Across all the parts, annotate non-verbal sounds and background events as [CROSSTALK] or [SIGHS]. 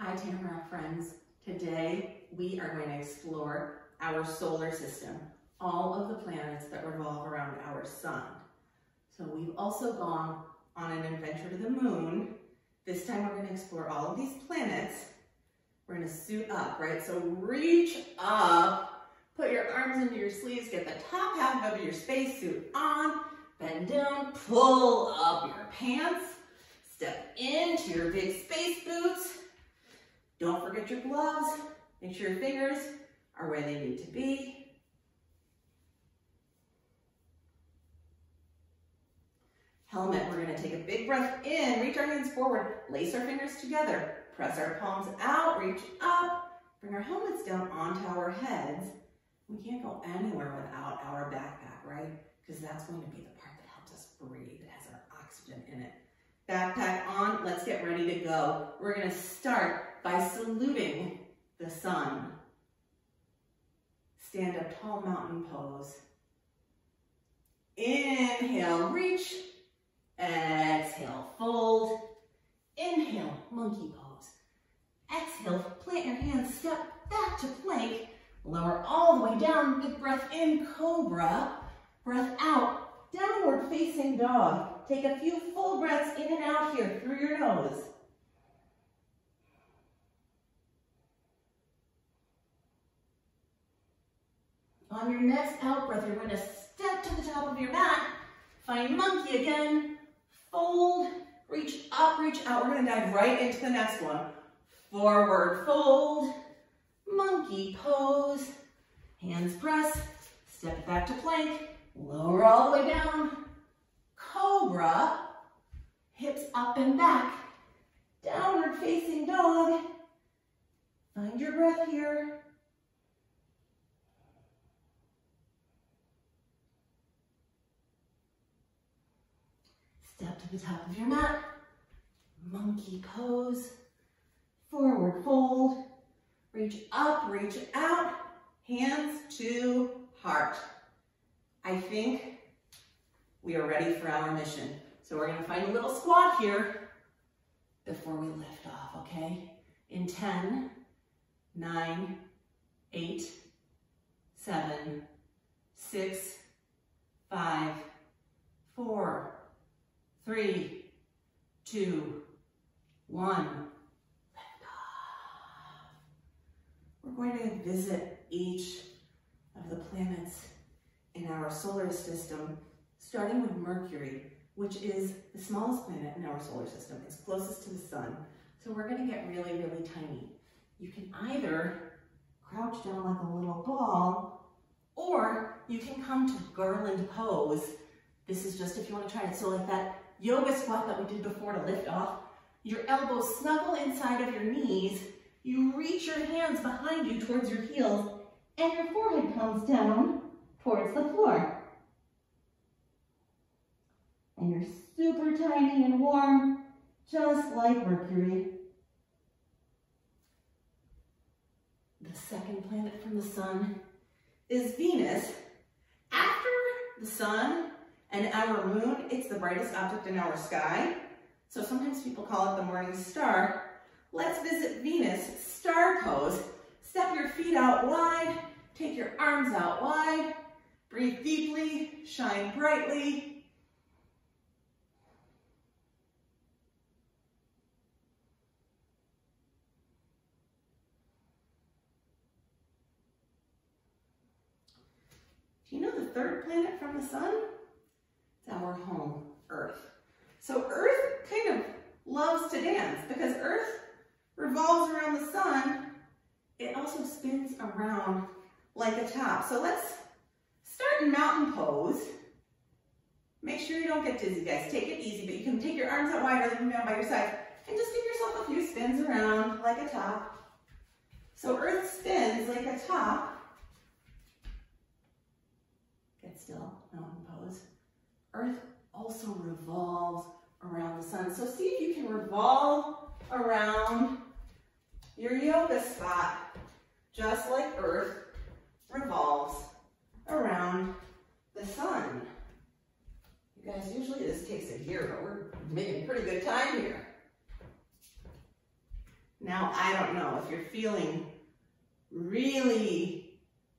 Hi Tamara friends. Today we are going to explore our solar system, all of the planets that revolve around our sun. So we've also gone on an adventure to the moon. This time we're going to explore all of these planets. We're going to suit up, right? So reach up, put your arms into your sleeves, get the top half of your spacesuit on, bend down, pull up your pants, step into your big space boots, don't forget your gloves. Make sure your fingers are where they need to be. Helmet, we're gonna take a big breath in, reach our hands forward, lace our fingers together, press our palms out, reach up, bring our helmets down onto our heads. We can't go anywhere without our backpack, right? Because that's going to be the part that helps us breathe. It has our oxygen in it. Backpack on, let's get ready to go. We're gonna start by saluting the sun. Stand up tall mountain pose. Inhale, reach. Exhale, fold. Inhale, monkey pose. Exhale, plant your hands, step back to plank. Lower all the way down, big breath in, cobra. Breath out, downward facing dog. Take a few full breaths in and out here through your nose. On your next out breath, you're going to step to the top of your mat, find monkey again, fold, reach up, reach out. We're going to dive right into the next one. Forward fold, monkey pose, hands press, step back to plank, lower all the way down, cobra, hips up and back, downward facing dog. Find your breath here. Step to the top of your mat. Monkey pose. Forward fold. Reach up, reach out. Hands to heart. I think we are ready for our mission. So we're gonna find a little squat here before we lift off, okay? In 10, 9, 8, 7, 6, 5, 4, three, two, one. We're going to visit each of the planets in our solar system, starting with Mercury, which is the smallest planet in our solar system. It's closest to the sun. So we're gonna get really, really tiny. You can either crouch down like a little ball, or you can come to garland pose. This is just if you wanna try it. So like that yoga squat that we did before to lift off. Your elbows snuggle inside of your knees. You reach your hands behind you towards your heels and your forehead comes down towards the floor. And you're super tiny and warm, just like Mercury. The second planet from the sun is Venus. After the sun and our moon, it's the brightest object in our sky. So sometimes people call it the morning star. Let's visit Venus, star pose. Step your feet out wide, take your arms out wide, breathe deeply, shine brightly. Do you know the third planet from the sun? Our home, Earth. So Earth kind of loves to dance because Earth revolves around the sun. It also spins around like a top. So let's start in mountain pose. Make sure you don't get dizzy, guys. Take it easy, but you can take your arms out wide or leave them down by your side and just give yourself a few spins around like a top. So Earth spins like a top. Get still. Earth also revolves around the sun. So see if you can revolve around your yoga spot, just like Earth revolves around the sun. You guys, usually this takes a year, but we're making pretty good time here. Now, I don't know if you're feeling really,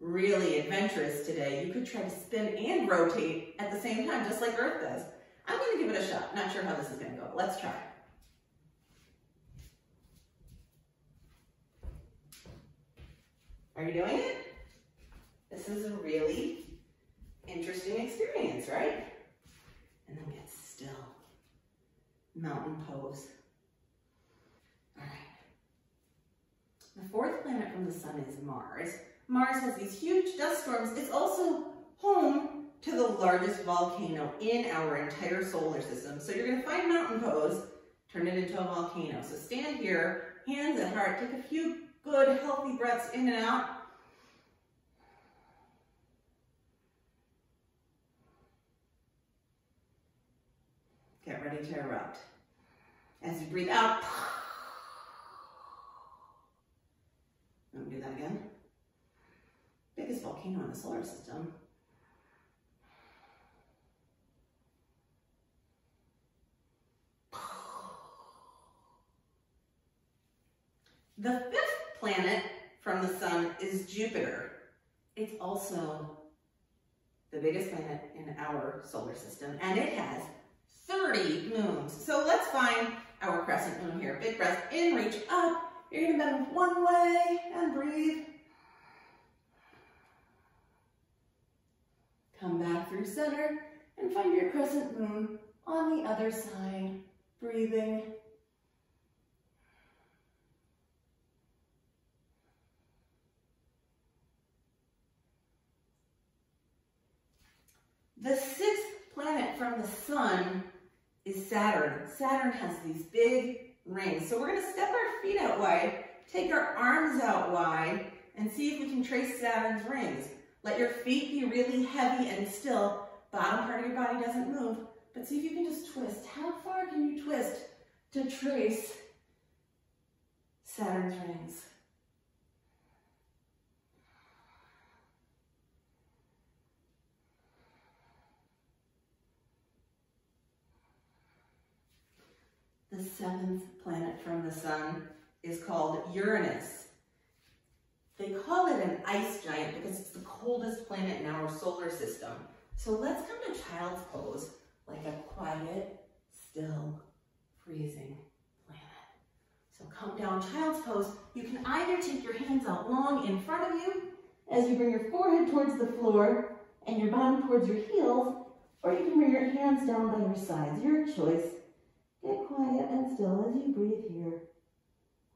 really adventurous today, you could try to spin and rotate at the same time, just like Earth does. I'm gonna give it a shot. Not sure how this is gonna go. but Let's try. Are you doing it? This is a really interesting experience, right? And then get still. Mountain pose. All right. The fourth planet from the sun is Mars. Mars has these huge dust storms. It's also home to the largest volcano in our entire solar system. So you're gonna find mountain pose, turn it into a volcano. So stand here, hands at heart, take a few good healthy breaths in and out. Get ready to erupt. As you breathe out, [SIGHS] let me do that again. Biggest volcano in the solar system. The fifth planet from the sun is Jupiter. It's also the biggest planet in our solar system, and it has 30 moons. So let's find our crescent moon here. Big breath in, reach up. You're gonna bend one way and breathe. Come back through center and find your crescent moon on the other side. Breathing. The sixth planet from the sun is Saturn. Saturn has these big rings. So we're gonna step our feet out wide, take our arms out wide, and see if we can trace Saturn's rings. Let your feet be really heavy and still. Bottom part of your body doesn't move, but see if you can just twist. How far can you twist to trace Saturn's rings? The seventh planet from the sun is called Uranus. They call it an ice giant because it's the coldest planet in our solar system. So let's come to child's pose, like a quiet, still, freezing planet. So come down child's pose. You can either take your hands out long in front of you as you bring your forehead towards the floor and your bottom towards your heels, or you can bring your hands down by your sides, your choice. Get quiet and still as you breathe here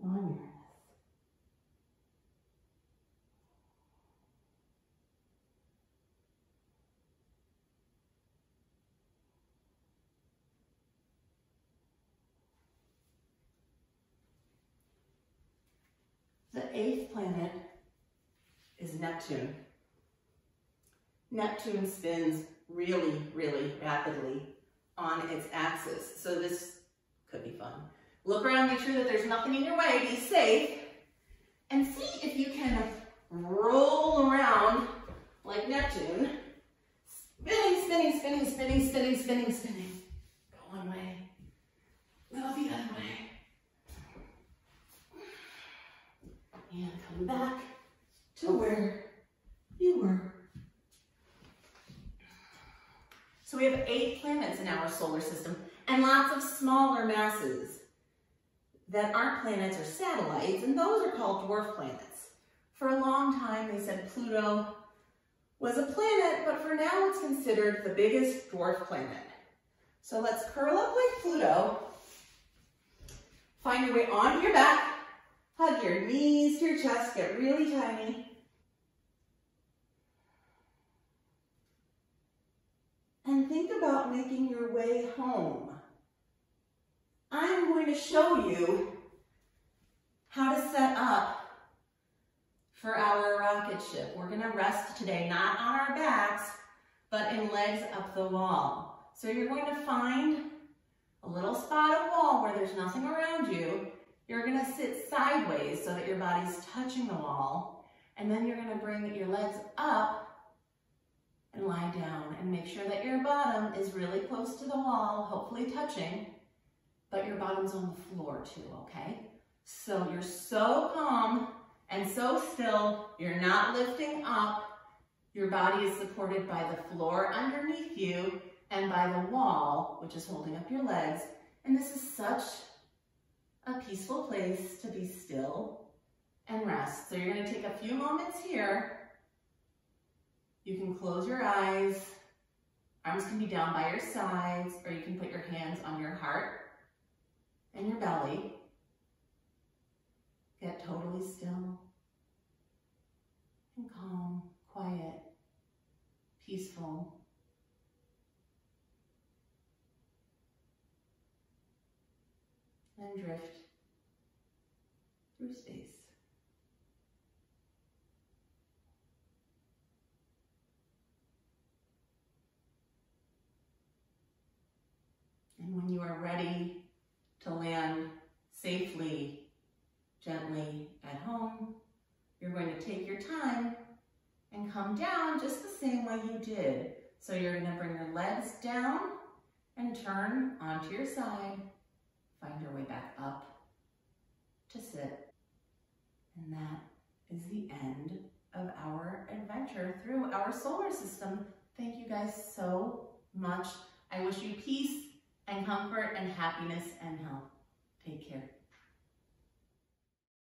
on Uranus. The eighth planet is Neptune. Neptune spins really, really rapidly on its axis. So this could be fun. Look around, make sure that there's nothing in your way, be safe, and see if you can roll around like Neptune. Spinning, spinning, spinning, spinning, spinning, spinning, spinning. Go one way, go the other way. And come back to where you were. So we have eight planets in our solar system and lots of smaller masses that aren't planets or satellites, and those are called dwarf planets. For a long time, they said Pluto was a planet, but for now it's considered the biggest dwarf planet. So let's curl up like Pluto. Find your way onto your back. Hug your knees to your chest, get really tiny. and think about making your way home. I'm going to show you how to set up for our rocket ship. We're going to rest today, not on our backs, but in legs up the wall. So you're going to find a little spot of wall where there's nothing around you. You're going to sit sideways so that your body's touching the wall. And then you're going to bring your legs up and lie down and make sure that your bottom is really close to the wall, hopefully touching, but your bottom's on the floor too, okay? So you're so calm and so still, you're not lifting up. Your body is supported by the floor underneath you and by the wall, which is holding up your legs. And this is such a peaceful place to be still and rest. So you're gonna take a few moments here. You can close your eyes. Arms can be down by your sides, or you can put your hands on your heart and your belly. Get totally still and calm, quiet, peaceful. And drift through space. And when you are ready to land safely, gently at home, you're going to take your time and come down just the same way you did. So you're going to bring your legs down and turn onto your side. Find your way back up to sit. And that is the end of our adventure through our solar system. Thank you guys so much. I wish you peace and comfort and happiness and health. Take care.